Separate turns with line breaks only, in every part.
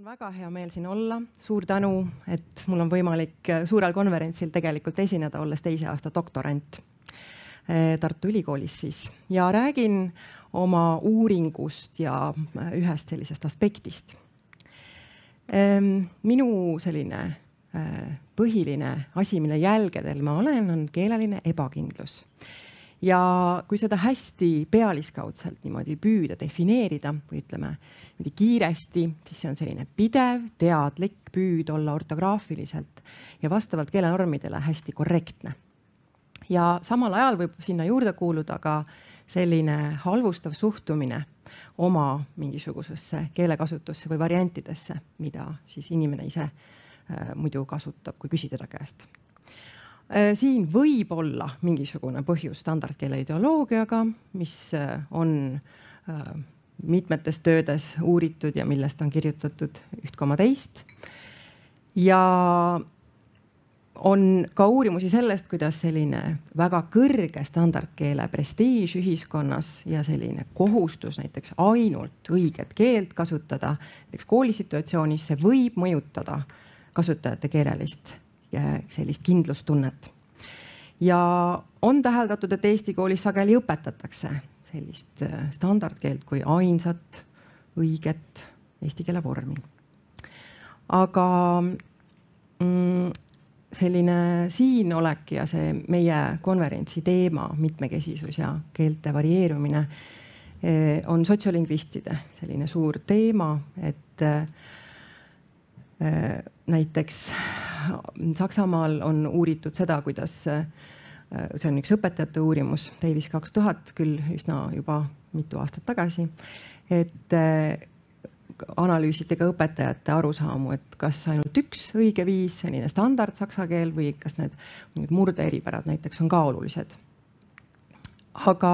on väga hea meel siin olla, suur tänu, et mul on võimalik äh, suurel konverentsil tegelikult esineda, olles teise aasta doktorant äh, Tartu Ülikoolis siis. Ja räägin oma uuringust ja äh, ühest sellisest aspektist. Ähm, minu selline põhiline asi, mille jälgedel ma olen, on keeleline ebakindlus ja kui seda hästi pealiskaudselt niimoodi püüda defineerida või ütleme niimoodi kiiresti, siis see on selline pidev teadlik püüd olla ortograafiliselt ja vastavalt keelenormidele hästi korrektne. ja samal ajal võib sinna juurde kuuluda ka selline halvustav suhtumine oma mingisugusesse keelekasutusse või variantidesse, mida siis inimene ise äh, muidu kasutab, kui küsida ta käest siin võib olla mingisugune põhjus standardkeele ideoloogiaga, mis äh, on äh, mitmetes töödes uuritud ja millest on kirjutatud üht koma teist. ja on ka uurimusi sellest, kuidas selline väga kõrge standardkeele prestiiž ühiskonnas ja selline kohustus näiteks ainult õiget keelt kasutada näiteks koolisituatsioonis, see võib mõjutada kasutajate keelelist sellist kindlustunnet. ja on täheldatud, et Eesti koolis sageli õpetatakse sellist äh, standardkeelt kui ainsat õiget eesti keele vormi. aga mm, selline siinolek ja see meie konverentsi teema, mitmekesisus ja keelte varieerumine äh, on sotsiolingvistide selline suur teema, et äh, näiteks Saksamaal on uuritud seda, kuidas, see on üks õpetajate uurimus, Davis kaks tuhat, küll üsna juba mitu aastat tagasi, et analüüsiti ka õpetajate arusaamu, et kas ainult üks õige viis, selline standard saksa keel või kas need mingid murdeeripärad näiteks on ka olulised. aga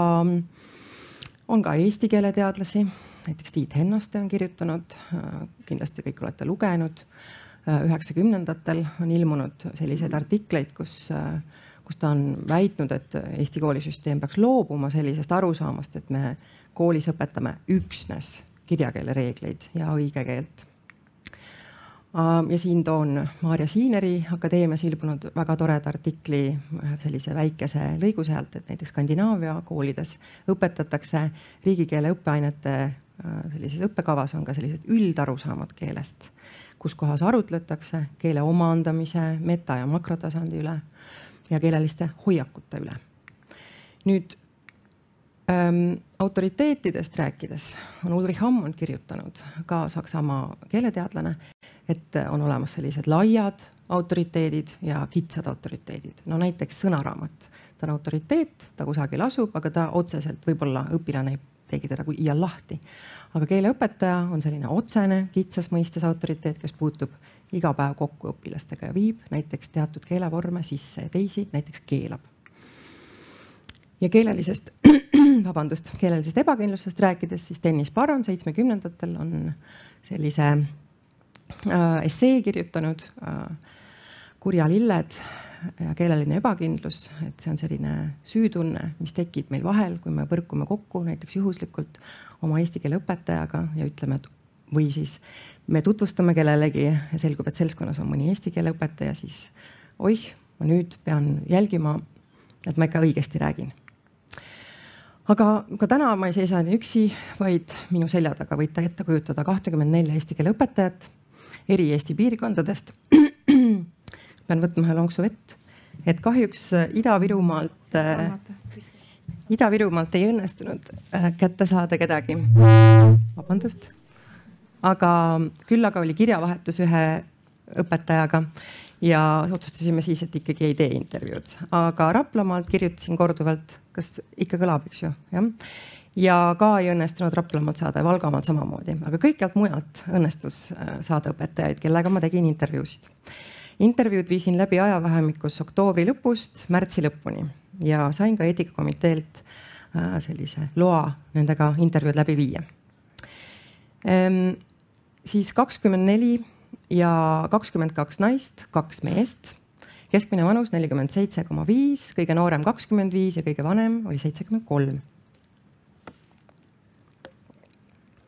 on ka eesti keele teadlasi, näiteks Tiit Hennoste on kirjutanud, kindlasti kõik olete lugenud üheksakümnendatel on ilmunud selliseid artikleid, kus, kus ta on väitnud, et Eesti koolisüsteem peaks loobuma sellisest arusaamast, et me koolis õpetame üksnes kirjakeele reegleid ja õigekeelt. ja siin toon Maarja Siineri Akadeemias ilmunud väga toreda artikli sellise väikese lõigu sealt, et näiteks Skandinaavia koolides õpetatakse riigikeele õppeainete sellises õppekavas on ka sellised üldarusaamad keelest kus kohas arutletakse keele omandamise, meta- ja makrotasandi üle ja keeleliste hoiakute üle. nüüd ähm, autoriteetidest rääkides on Ulrich Hammond kirjutanud, ka Saksamaa keeleteadlane, et on olemas sellised laiad autoriteedid ja kitsad autoriteedid. no näiteks sõnaraamat, ta on autoriteet, ta kusagil asub, aga ta otseselt võib-olla õpilane ei tegi teda kui iial lahti. aga keeleõpetaja on selline otsene, kitsas mõistes autoriteet, kes puutub iga päev kokku õpilastega ja viib näiteks teatud keelevorme sisse ja teisi näiteks keelab. ja keelelisest, vabandust, keelelisest ebakindlusest rääkides, siis Dennis Baron seitsmekümnendatel on sellise äh, essee kirjutanud äh, Kurja lilled ja keeleline ebakindlus, et see on selline süütunne, mis tekib meil vahel, kui me põrkume kokku näiteks juhuslikult oma eesti keele õpetajaga ja ütleme, et või siis me tutvustame kellelegi ja selgub, et seltskonnas on mõni eesti keele õpetaja, siis oih, ma nüüd pean jälgima, et ma ikka õigesti räägin. aga ka täna ma ei seisa üksi, vaid minu selja taga võite ette kujutada kahtekümmend nelja eesti keele õpetajat eri Eesti piirkondadest pean võtma ühe lonksu vett, et kahjuks äh, Ida-Virumaalt äh,, Ida-Virumaalt ei õnnestunud äh, kätte saada kedagi. vabandust. aga küll aga oli kirjavahetus ühe õpetajaga ja otsustasime siis, et ikkagi ei tee intervjuud, aga Raplamaalt kirjutasin korduvalt, kas ikka kõlab, eks ju, jah. Ja ka ei õnnestunud Raplamaalt saada ja Valgamaalt samamoodi, aga kõikjalt mujalt õnnestus saada õpetajaid, kellega ma tegin intervjuusid intervjuud viisin läbi ajavahemikus oktoobri lõpust märtsi lõpuni ja sain ka eetikakomiteelt äh, sellise loa nendega intervjuud läbi viia. Ehm, siis kakskümmend neli ja kakskümmend kaks naist, kaks meest, keskmine vanus nelikümmend seitse koma viis, kõige noorem kakskümmend viis ja kõige vanem oli seitsekümmend kolm.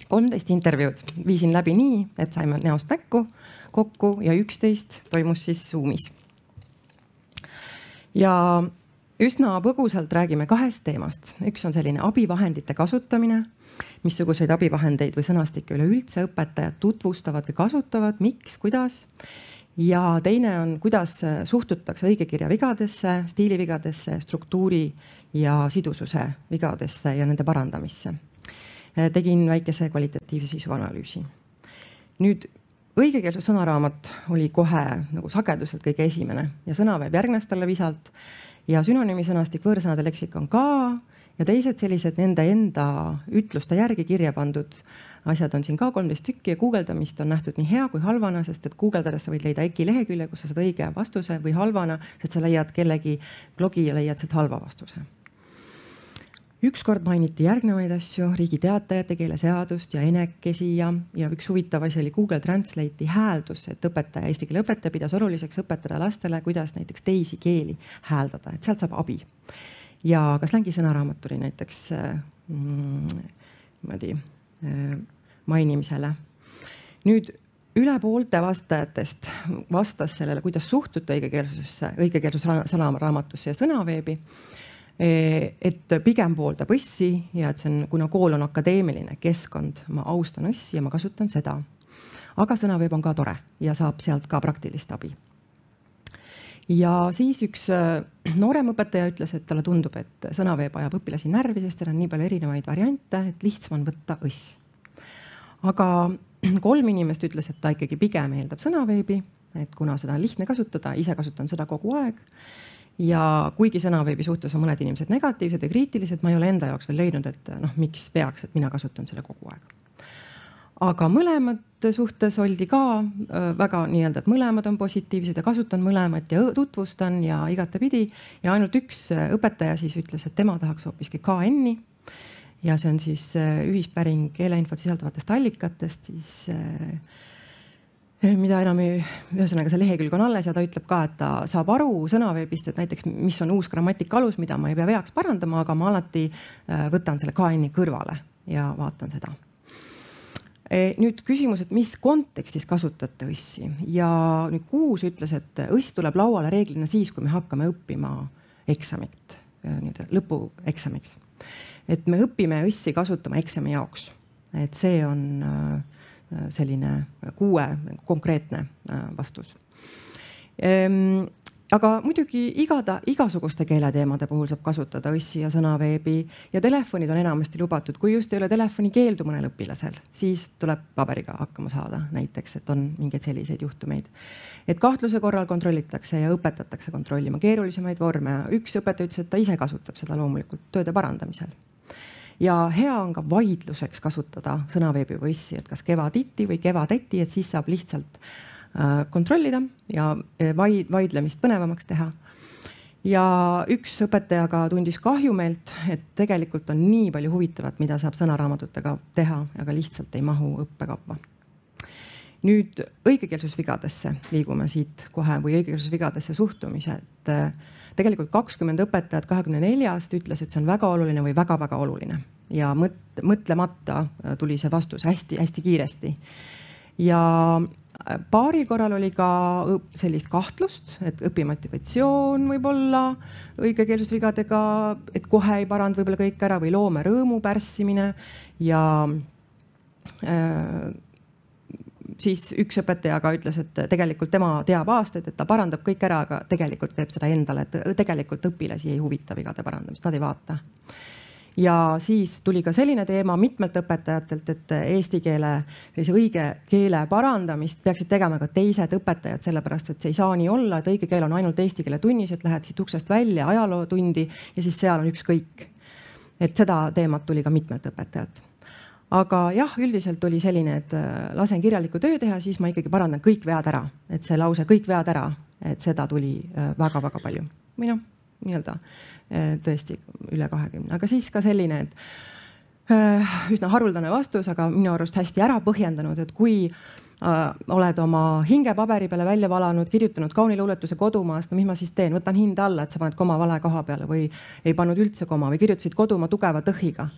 Kolmteist intervjuud viisin läbi nii, et saime näost näkku kokku ja üksteist toimus siis Zoomis. ja üsna põgusalt räägime kahest teemast, üks on selline abivahendite kasutamine, missuguseid abivahendeid või sõnastikke üleüldse õpetajad tutvustavad või kasutavad, miks, kuidas. ja teine on, kuidas suhtutakse õigekirja vigadesse, stiilivigadesse, struktuuri ja sidususe vigadesse ja nende parandamisse tegin väikese kvalitatiivse sisuanalüüsi. nüüd õigekeelse sõnaraamat oli kohe nagu sageduselt kõige esimene ja sõnaveeb järgnes talle visalt ja sünonüümi sõnastik, võõrsõnade leksikon ka ja teised sellised nende enda ütluste järgi kirja pandud asjad on siin ka kolmteist tükki ja guugeldamist on nähtud nii hea kui halvana, sest et guugeldades sa võid leida EKI lehekülje, kus sa saad õige vastuse või halvana, sest sa leiad kellegi blogi ja leiad sealt halva vastuse ükskord mainiti järgnevaid asju, Riigi Teatajate keeleseadust ja enekesi ja, ja üks huvitav asi oli Google Translate'i hääldus, et õpetaja, eesti keele õpetaja pidas oluliseks õpetada lastele, kuidas näiteks teisi keeli hääldada, et sealt saab abi. ja ka slängi sõnaraamat tuli näiteks mm, niimoodi äh, mainimisele. nüüd üle poolte vastajatest vastas sellele, kuidas suhtuda õigekeelsusesse, õigekeelsuse sõnaraamatusse ja sõnaveebi et pigem pooldab õssi ja et see on, kuna kool on akadeemiline keskkond, ma austan õssi ja ma kasutan seda. aga sõnaveeb on ka tore ja saab sealt ka praktilist abi. ja siis üks äh, noorem õpetaja ütles, et talle tundub, et sõnaveeb ajab õpilasi närvi, sest seal on nii palju erinevaid variante, et lihtsam on võtta õss. aga kolm inimest ütles, et ta ikkagi pigem eeldab sõnaveebi, et kuna seda on lihtne kasutada, ise kasutan seda kogu aeg ja kuigi sõnaveebi suhtes on mõned inimesed negatiivsed ja kriitilised, ma ei ole enda jaoks veel leidnud, et noh, miks peaks, et mina kasutan selle kogu aeg. aga mõlemad suhtes oldi ka väga nii-öelda, et mõlemad on positiivsed ja kasutan mõlemat ja tutvustan ja igatepidi ja ainult üks õpetaja siis ütles, et tema tahaks hoopiski KN-i ja see on siis ühispäring keeleinfot sisaldavatest allikatest, siis mida enam ei, ühesõnaga see lehekülg on alles ja ta ütleb ka, et ta saab aru sõnaveebist, et näiteks, mis on uus grammatika alus, mida ma ei pea veaks parandama, aga ma alati eh, võtan selle KN-i kõrvale ja vaatan seda. Eh, nüüd küsimus, et mis kontekstis kasutate õssi ja nüüd Kuus ütles, et õss tuleb lauale reeglina siis, kui me hakkame õppima eksamit, nii-öelda lõpueksamiks. et me õpime õssi kasutama eksami jaoks, et see on Äh, selline kuue konkreetne äh, vastus. Ehm, aga muidugi igada, igasuguste keeleteemade puhul saab kasutada õssi ja sõnaveebi ja telefonid on enamasti lubatud, kui just ei ole telefoni keeldu mõnel õpilasel, siis tuleb paberiga hakkama saada, näiteks, et on mingeid selliseid juhtumeid. et kahtluse korral kontrollitakse ja õpetatakse kontrollima keerulisemaid vorme. üks õpetaja ütles, et ta ise kasutab seda loomulikult tööde parandamisel ja hea on ka vaidluseks kasutada sõnaveebivõissi, et kas kevaditi või kevatäti, et siis saab lihtsalt äh, kontrollida ja äh, vaid, vaidlemist põnevamaks teha. ja üks õpetaja ka tundis kahjumeelt, et tegelikult on nii palju huvitavat, mida saab sõnaraamatutega teha, aga lihtsalt ei mahu õppekappa nüüd õigekeelsusvigadesse liigume siit kohe või õigekeelsusvigadesse suhtumise, et äh, tegelikult kakskümmend õpetajat kahekümne neljast ütles, et see on väga oluline või väga-väga oluline ja mõt-, mõtlemata äh, tuli see vastus hästi-hästi kiiresti. ja äh, paaril korral oli ka sellist kahtlust, et õpimotivatsioon võib olla õigekeelsusvigadega, et kohe ei paranda võib-olla kõik ära või loomerõõmu pärssimine ja äh, siis üks õpetaja ka ütles, et tegelikult tema teab aastaid, et ta parandab kõik ära, aga tegelikult teeb seda endale, et tegelikult õpilasi ei huvita vigade parandamist, nad ei vaata. ja siis tuli ka selline teema mitmelt õpetajatelt, et eesti keele sellise õige keele parandamist peaksid tegema ka teised õpetajad, sellepärast et see ei saa nii olla, et õige keel on ainult eesti keele tunnis, et lähed siit uksest välja ajalootundi ja siis seal on ükskõik. et seda teemat tuli ka mitmelt õpetajalt aga jah, üldiselt oli selline, et äh, lasen kirjaliku töö teha, siis ma ikkagi parandan kõik vead ära, et see lause kõik vead ära, et seda tuli väga-väga äh, palju. Või noh, nii-öelda äh, tõesti üle kahekümne, aga siis ka selline, et üsna haruldane vastus, aga minu arust hästi ära põhjendanud, et kui oled oma hinge paberi peale välja valanud, kirjutanud kauni luuletuse kodumaast, no mis ma siis teen, võtan hinde alla, et sa paned koma vale koha peale või ei pannud üldse koma või kirjutasid kodumaa tugeva tõhiga.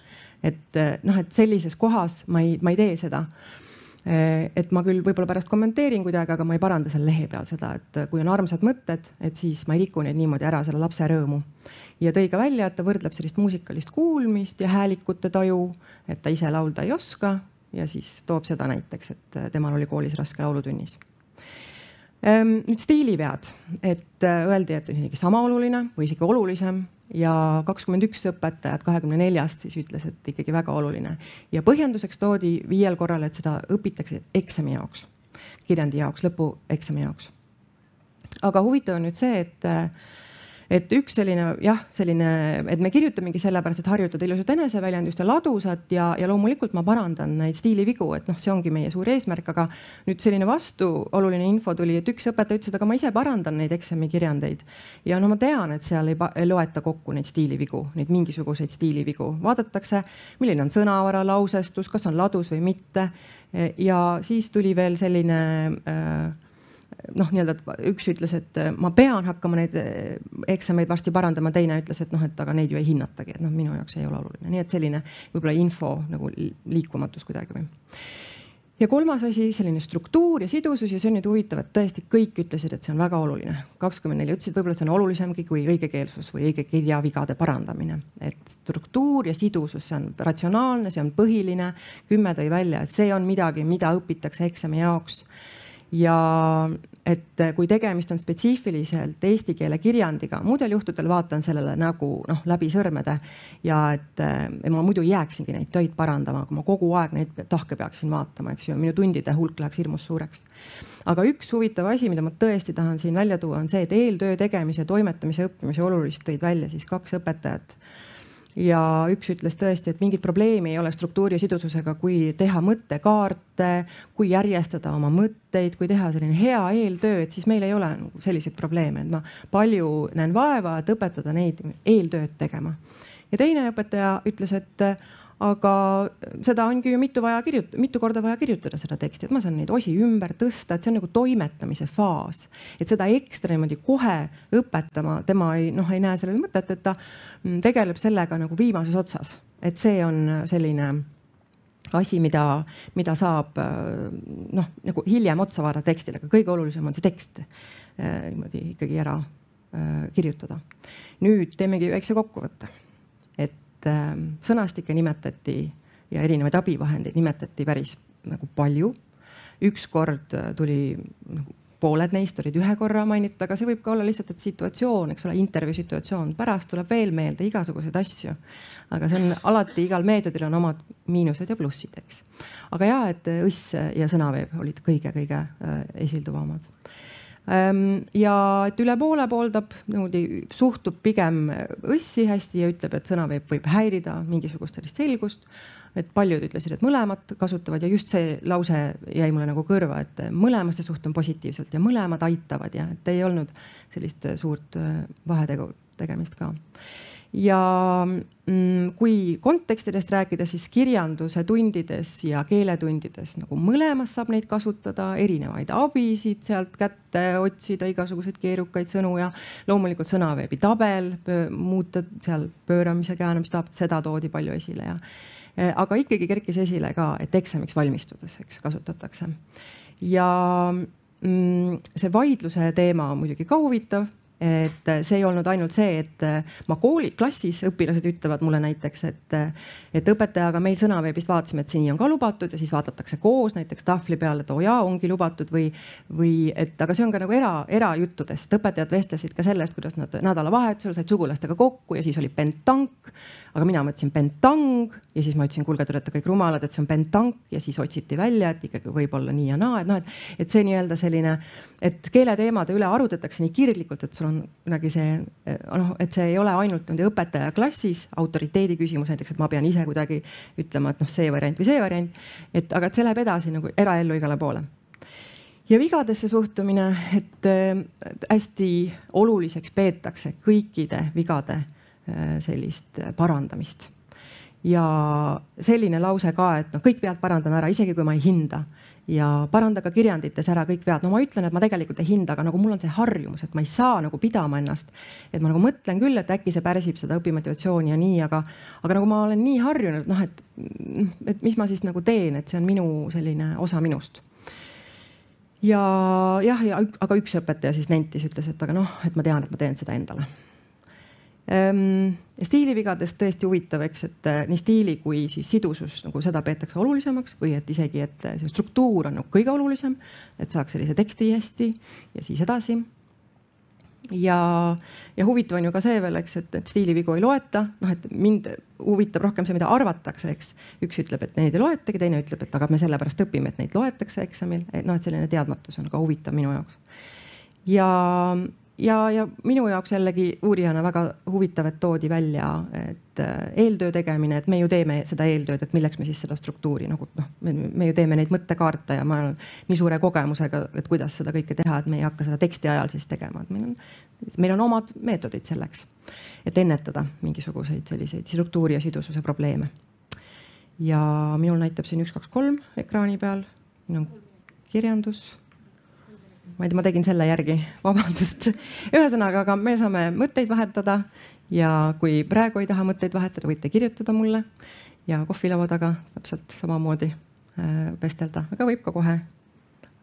et noh, et sellises kohas ma ei, ma ei tee seda et ma küll võib-olla pärast kommenteerin kuidagi, aga ma ei paranda seal lehe peal seda, et kui on armsad mõtted, et siis ma ei riku neid niimoodi ära, selle lapse rõõmu. ja tõi ka välja, et ta võrdleb sellist muusikalist kuulmist ja häälikute taju, et ta ise laulda ei oska ja siis toob seda näiteks, et temal oli koolis raske laulutunnis. Ehm, nüüd stiilivead, et öeldi, et isegi sama oluline või isegi olulisem ja kakskümmend üks õpetajat kahekümne neljast siis ütles, et ikkagi väga oluline. ja põhjenduseks toodi viiel korral, et seda õpitakse eksami jaoks, kirjandi jaoks, lõpueksami jaoks. aga huvitav on nüüd see, et et üks selline jah, selline, et me kirjutamegi sellepärast, et harjutada ilusat eneseväljendust ja ladusat ja, ja loomulikult ma parandan neid stiilivigu, et noh, see ongi meie suur eesmärk, aga nüüd selline vastuoluline info tuli, et üks õpetaja ütles, et aga ma ise parandan neid eksamikirjandeid. ja no ma tean, et seal ei, ei loeta kokku neid stiilivigu, neid mingisuguseid stiilivigu, vaadatakse, milline on sõnavara, lausestus, kas on ladus või mitte. ja siis tuli veel selline äh, noh, nii-öelda, üks ütles, et äh, ma pean hakkama neid äh, eksameid varsti parandama, teine ütles, et noh, et aga neid ju ei hinnatagi, et noh, minu jaoks ei ole oluline, nii et selline võib-olla info nagu liikumatus kuidagi või ja kolmas asi, selline struktuur ja sidusus ja see on nüüd huvitav, et tõesti kõik ütlesid, et see on väga oluline. kakskümmend neli ütlesid, võib-olla see on olulisemgi kui õigekeelsus või õige kirjavigade parandamine. et struktuur ja sidusus, see on ratsionaalne, see on põhiline. kümme tõi välja, et see on midagi, mida õpitakse eksami jaoks ja et kui tegemist on spetsiifiliselt eesti keele kirjandiga, muudel juhtudel vaatan sellele nagu noh, läbi sõrmede ja et ja ma muidu jääksingi neid töid parandama, kui ma kogu aeg neid tahke peaksin vaatama, eks ju, minu tundide hulk läheks hirmus suureks. aga üks huvitav asi, mida ma tõesti tahan siin välja tuua, on see, et eeltöö tegemise, toimetamise, õppimise olulist tõid välja siis kaks õpetajat ja üks ütles tõesti, et mingit probleemi ei ole struktuuri sidususega, kui teha mõttekaarte, kui järjestada oma mõtteid, kui teha selline hea eeltöö, et siis meil ei ole nagu selliseid probleeme, et ma palju näen vaeva, et õpetada neid eeltööd tegema. ja teine õpetaja ütles, et aga seda ongi ju mitu vaja kirjutada, mitu korda vaja kirjutada seda teksti, et ma saan neid osi ümber tõsta, et see on nagu toimetamise faas. et seda ekstra niimoodi kohe õpetama, tema ei noh, ei näe sellele mõtet, et ta mm, tegeleb sellega nagu viimases otsas, et see on selline asi, mida, mida saab noh, nagu hiljem otsa vaadata tekstile, aga kõige olulisem on see tekst niimoodi ikkagi ära kirjutada. nüüd teemegi väikse kokkuvõtte et ähm, sõnastikke nimetati ja erinevaid abivahendeid nimetati päris nagu palju. ükskord äh, tuli nagu pooled neist olid ühe korra mainitud, aga see võib ka olla lihtsalt, et situatsioon, eks ole, intervjuu situatsioon, pärast tuleb veel meelde igasuguseid asju. aga see on alati, igal meetodil on omad miinused ja plussid, eks. aga ja, et õss ja sõnaveeb olid kõige-kõige äh, esilduvamad ja et üle poole pooldab, niimoodi suhtub pigem õssi hästi ja ütleb, et sõnaveeb võib häirida mingisugust sellist selgust. et paljud ütlesid, et mõlemat kasutavad ja just see lause jäi mulle nagu kõrva, et mõlemasse suhtun positiivselt ja mõlemad aitavad ja et ei olnud sellist suurt äh, vahetegu tegemist ka ja mm, kui kontekstidest rääkida, siis kirjanduse tundides ja keeletundides nagu mõlemas saab neid kasutada, erinevaid abisid sealt kätte otsida, igasuguseid keerukaid sõnu ja loomulikult sõnaveebi tabel, muuta seal pööramise, käänamistab, seda toodi palju esile ja e, aga ikkagi kerkis esile ka, et eksamiks valmistudes, eks kasutatakse. ja mm, see vaidluse teema on muidugi ka huvitav et see ei olnud ainult see, et ma kooli, klassis õpilased ütlevad mulle näiteks, et, et õpetajaga meil sõnaveebist vaatasime, et see nii on ka lubatud ja siis vaadatakse koos näiteks tahvli peal, et oo oh jaa, ongi lubatud või, või et aga see on ka nagu era, erajuttudest, et õpetajad vestlesid ka sellest, kuidas nad nädalavahetusel said sugulastega kokku ja siis oli pentank. Aga mina mõtlesin pentang ja siis ma ütlesin, kuulge, te olete kõik rumalad, et see on pentank ja siis otsiti välja, et ikkagi võib olla nii ja naa, et noh, et, et see nii-öelda selline, et keeleteemade üle arutatakse nii kirglikult, et sul on kuidagi see noh, et see ei ole ainult niimoodi õpetaja klassis autoriteedi küsimus näiteks, et ma pean ise kuidagi ütlema, et noh, see variant või see variant, et aga et see läheb edasi nagu eraellu igale poole ja vigadesse suhtumine, et hästi oluliseks peetakse kõikide vigade Äh, sellist parandamist. Ja selline lause ka, et noh, kõik vead parandan ära, isegi kui ma ei hinda ja paranda ka kirjandites ära kõik vead. no ma ütlen, et ma tegelikult ei hinda, aga nagu mul on see harjumus, et ma ei saa nagu pidama ennast. et ma nagu mõtlen küll, et äkki see pärsib seda õpimotivatsiooni ja nii, aga, aga nagu ma olen nii harjunud, noh, et, et mis ma siis nagu teen, et see on minu selline osa minust ja jah, ja aga üks õpetaja siis nentis, ütles, et aga noh, et ma tean, et ma teen seda endale stiilivigadest tõesti huvitav, eks, et äh, nii stiili kui siis sidusus nagu seda peetakse olulisemaks või et isegi, et äh, see struktuur on nagu kõige olulisem, et saaks sellise teksti hästi ja siis edasi. ja, ja huvitav on ju ka see veel, eks, et, et stiilivigu ei loeta, noh, et mind huvitab rohkem see, mida arvatakse, eks. üks ütleb, et neid ei loetagi, teine ütleb, et aga me sellepärast õpime, et neid loetakse eksamil, noh, et selline teadmatus on ka huvitav minu jaoks. ja ja, ja minu jaoks jällegi uurijana väga huvitav, et toodi välja, et äh, eeltöö tegemine, et me ju teeme seda eeltööd, et milleks me siis seda struktuuri nagu noh, me ju teeme neid mõttekaarte ja ma olen nii suure kogemusega, et kuidas seda kõike teha, et me ei hakka seda teksti ajal siis tegema, et meil on, meil on omad meetodid selleks, et ennetada mingisuguseid selliseid struktuuri ja sidususe probleeme. ja minul näitab siin üks, kaks, kolm ekraani peal, siin on kirjandus ma ei tea, ma tegin selle järgi, vabandust. ühesõnaga, aga me saame mõtteid vahetada ja kui praegu ei taha mõtteid vahetada, võite kirjutada mulle ja kohvilaua taga täpselt samamoodi äh, vestelda, aga võib ka kohe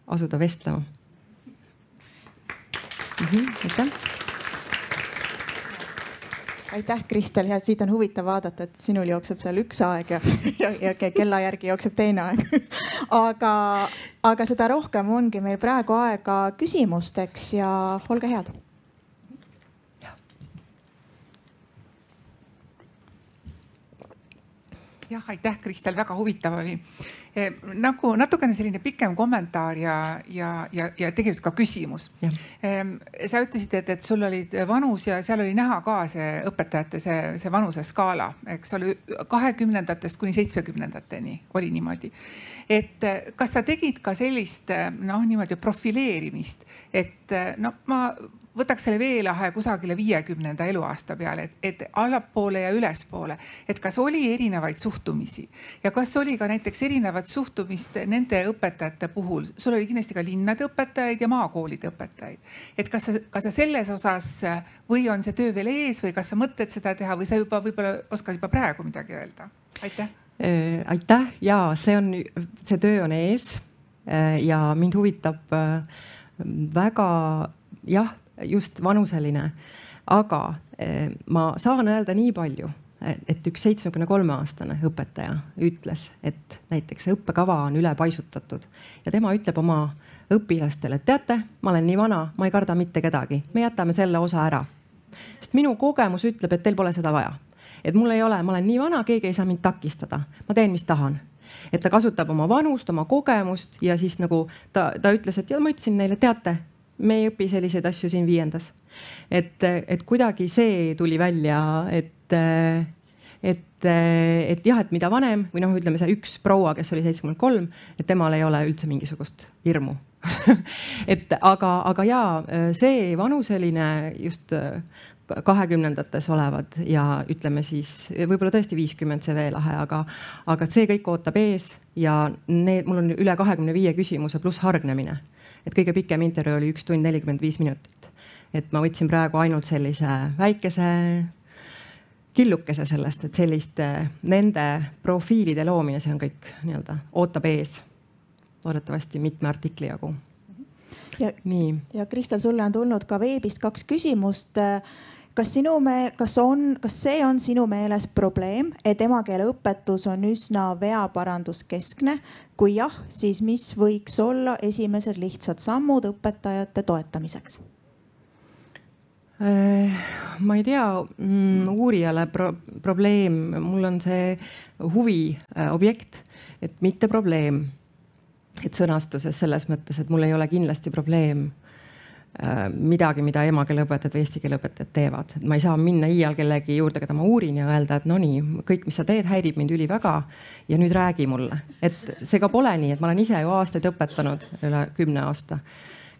asuda vestlema mm. -hmm, aitäh
aitäh, Kristel ja siit on huvitav vaadata, et sinul jookseb seal üks aeg ja, ja, ja kella järgi jookseb teine aeg aga, aga seda rohkem ongi meil praegu aega küsimusteks ja olge head.
Jah, aitäh, Kristel, väga huvitav oli Eh, nagu natukene selline pikem kommentaar ja, ja, ja, ja tegelikult ka küsimus. sa ütlesid, et, et sul olid vanus ja seal oli näha ka see õpetajate see, see vanuseskaala, eks ole, kahekümnendatest kuni seitsmekümnendateni oli niimoodi. et kas sa tegid ka sellist noh, niimoodi profileerimist, et no ma võtaks selle veelahe kusagile viiekümnenda eluaasta peale, et, et allapoole ja ülespoole, et kas oli erinevaid suhtumisi ja kas oli ka näiteks erinevat suhtumist nende õpetajate puhul, sul oli kindlasti ka linnade õpetajaid ja maakoolide õpetajaid. et kas sa, kas sa selles osas või on see töö veel ees või kas sa mõtled seda teha või sa juba võib-olla oskad juba praegu midagi öelda? aitäh
äh,. aitäh ja see on, see töö on ees äh, ja mind huvitab äh, väga jah just vanuseline. aga eh, ma saan öelda nii palju, et üks seitsmekümne kolme aastane õpetaja ütles, et näiteks õppekava on ülepaisutatud ja tema ütleb oma õpilastele, et teate, ma olen nii vana, ma ei karda mitte kedagi, me jätame selle osa ära. sest minu kogemus ütleb, et teil pole seda vaja. et mul ei ole, ma olen nii vana, keegi ei saa mind takistada, ma teen, mis tahan et ta kasutab oma vanust, oma kogemust ja siis nagu ta, ta ütles, et ja ma ütlesin neile, teate, me ei õpi selliseid asju siin viiendas. et, et kuidagi see tuli välja, et, et, et jah, et mida vanem või noh, ütleme see üks proua, kes oli seitsekümmend kolm, et temal ei ole üldse mingisugust hirmu et aga, aga ja see vanuseline just kahekümnendates olevad ja ütleme siis võib-olla tõesti viiskümmend see veelahe, aga, aga see kõik ootab ees ja need, mul on üle kahekümne viie küsimuse pluss hargnemine et kõige pikem intervjuu oli üks tund nelikümmend viis minutit. et ma võtsin praegu ainult sellise väikese killukese sellest, et selliste nende profiilide loomine, see on kõik nii-öelda ootab ees. loodetavasti mitme artikli jagu.
ja, ja Kristel, sulle on tulnud ka veebist kaks küsimust kas sinu me-, kas on, kas see on sinu meelest probleem, et emakeeleõpetus on üsna veaparanduskeskne? kui jah, siis mis võiks olla esimesed lihtsad sammud õpetajate toetamiseks?
Äh, ma ei tea mm,, uurijale pro probleem, mul on see huvi äh, objekt, et mitte probleem. et sõnastuses selles mõttes, et mul ei ole kindlasti probleem midagi, mida emakeeleõpetajad või eesti keele õpetajad teevad. ma ei saa minna iial kellegi juurde, keda ma uurin ja öelda, et no nii, kõik, mis sa teed, häirib mind üliväga ja nüüd räägi mulle. et see ka pole nii, et ma olen ise ju aastaid õpetanud, üle kümne aasta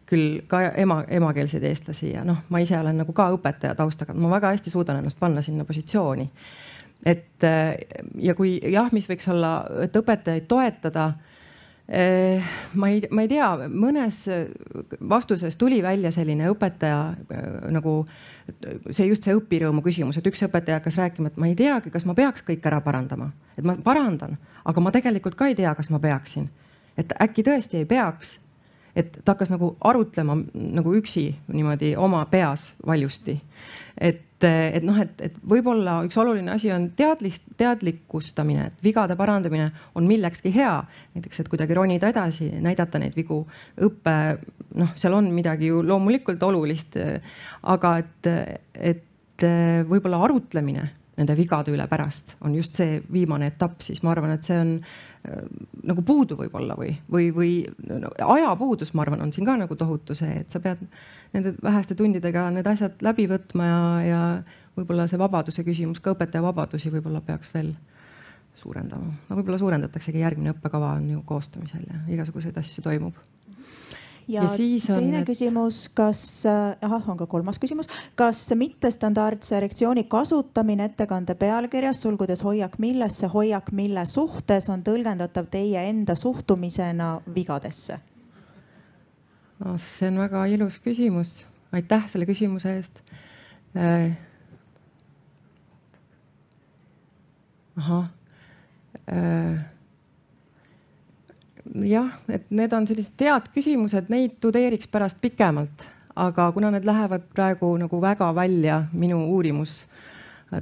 küll ka ema, emakeelseid eestlasi ja noh, ma ise olen nagu ka õpetaja taustaga, ma väga hästi suudan ennast panna sinna positsiooni et ja kui jah, mis võiks olla, et õpetajaid toetada ma ei, ma ei tea, mõnes vastuses tuli välja selline õpetaja eh, nagu see just see õpirõõmu küsimus, et üks õpetaja hakkas rääkima, et ma ei teagi, kas ma peaks kõik ära parandama, et ma parandan, aga ma tegelikult ka ei tea, kas ma peaksin. et äkki tõesti ei peaks et ta hakkas nagu arutlema nagu üksi niimoodi oma peas valjusti. et, et noh, et, et võib-olla üks oluline asi on teadlist, teadlikustamine, et vigade parandamine on millekski hea. näiteks, et kuidagi ronida edasi, näidata neid vigu, õppe, noh, seal on midagi ju loomulikult olulist. aga et, et võib-olla arutlemine nende vigade üle pärast on just see viimane etapp, siis ma arvan, et see on nagu puudu võib-olla või, või, või no, ajapuudus, ma arvan, on siin ka nagu tohutu see, et sa pead nende väheste tundidega need asjad läbi võtma ja, ja võib-olla see vabaduse küsimus, ka õpetaja vabadusi võib-olla peaks veel suurendama. no võib-olla suurendataksegi, järgmine õppekava on ju koostamisel ja igasuguseid asju toimub
ja, ja on teine et... küsimus, kas, ahah, on ka kolmas küsimus, kas mittestandardse erektsiooni kasutamine ettekande pealkirjas, sulgudes hoiak millesse, hoiak mille suhtes on tõlgendatav teie enda suhtumisena vigadesse?
No see on väga ilus küsimus, aitäh selle küsimuse eest äh,. ahah äh, jah, et need on sellised head küsimused, neid tudeeriks pärast pikemalt, aga kuna need lähevad praegu nagu väga välja minu uurimus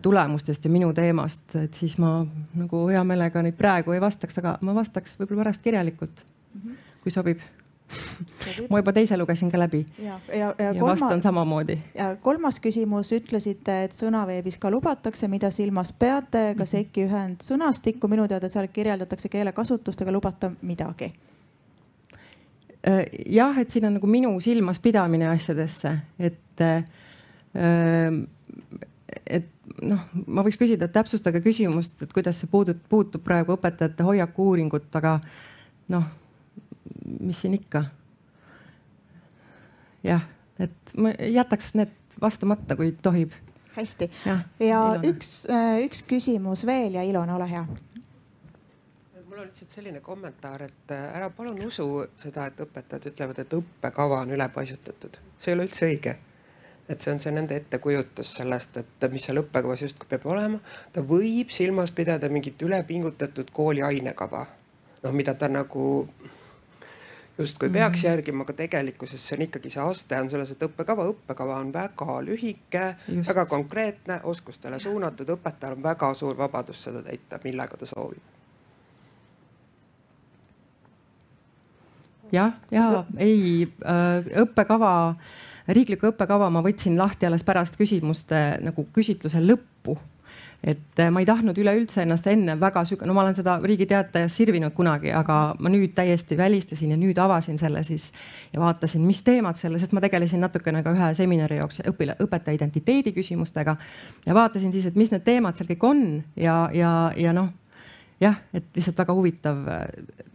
tulemustest ja minu teemast, et siis ma nagu hea meelega neid praegu ei vastaks, aga ma vastaks võib-olla pärast kirjalikult -hmm. kui sobib ma juba teise lugesin ka läbi. ja, ja, ja, ja kolma, vastan samamoodi.
ja kolmas küsimus, ütlesite, et sõnaveebis ka lubatakse, mida silmas peate, kas mhm. EKI ühend sõnastikku, minu teada seal kirjeldatakse keelekasutust, aga lubata midagi?
Äh, jah, et siin on nagu minu silmas pidamine asjadesse, et äh, et noh, ma võiks küsida, et täpsustage küsimust, et kuidas see puudub, puutub praegu õpetajate hoiaku uuringut, aga noh mis siin ikka. jah, et ma jätaks need vastamata, kui tohib.
hästi ja, ja Ilona. üks, äh, üks küsimus veel ja Ilona, ole hea
mul on lihtsalt selline kommentaar, et äh, ära palun usu seda, et õpetajad ütlevad, et õppekava on ülepaisutatud, see ei ole üldse õige. et see on see nende ettekujutus sellest, et mis seal õppekavas justkui peab olema. ta võib silmas pidada mingit ülepingutatud kooli ainekava, noh, mida ta nagu justkui peaks mm. järgima, aga tegelikkuses see on ikkagi see aste on selles, et õppekava, õppekava on väga lühike, väga konkreetne, oskustele suunatud, õpetajal on väga suur vabadus seda täita, millega ta soovib.
jah, ja ei äh, õppekava, riiklikku õppekava ma võtsin lahti alles pärast küsimuste nagu küsitluse lõppu et äh, ma ei tahtnud üleüldse ennast enne väga süga-, no ma olen seda Riigi Teatajas sirvinud kunagi, aga ma nüüd täiesti välistasin ja nüüd avasin selle siis ja vaatasin, mis teemad selle, sest ma tegelesin natukene ka ühe seminari jaoks õpile, õpetaja identiteedi küsimustega ja vaatasin siis, et mis need teemad seal kõik on ja, ja, ja noh jah, et lihtsalt väga huvitav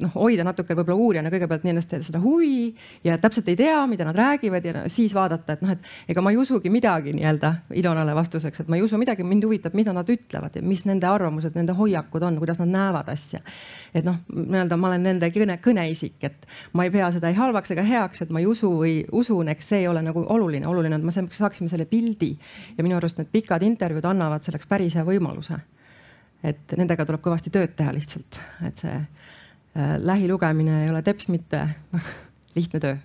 noh, hoida natuke võib-olla uurijana kõigepealt nendest seda huvi ja täpselt ei tea, mida nad räägivad ja siis vaadata, et noh, et ega ma ei usugi midagi nii-öelda Ilonale vastuseks, et ma ei usu midagi, mind huvitab, mida nad ütlevad ja mis nende arvamused, nende hoiakud on, kuidas nad näevad asja. et noh, nii-öelda ma olen nende kõne, kõneisik, et ma ei pea seda ei halvaks ega heaks, et ma ei usu või usun, eks see ei ole nagu oluline, oluline on, et me saaksime selle pildi ja minu arust need pikad intervjuud annavad selleks päris hea võimaluse et nendega tuleb kõvasti tööd teha lihtsalt, et see äh, lähilugemine ei ole teps mitte lihtne töö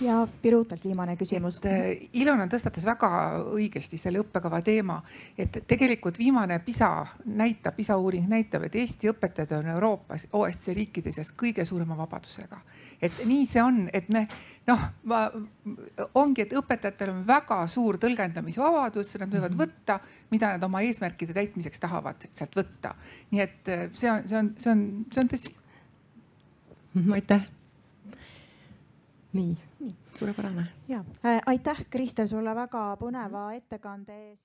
ja Pirutalt viimane küsimus.
Äh, Ilona tõstatas väga õigesti selle õppekava teema, et tegelikult viimane PISA näitab, PISA uuring näitab, et Eesti õpetajad on Euroopas OSCE riikide seas kõige suurema vabadusega et nii see on, et me noh, ongi, et õpetajatel on väga suur tõlgendamisvabadus, nad võivad mhm. võtta, mida nad oma eesmärkide täitmiseks tahavad sealt võtta. nii et äh, see on, see on, see on, see on tõsi.
Mhm, aitäh. nii, suurepärane.
ja äh, aitäh, Kristel, sulle väga põneva ettekande eest.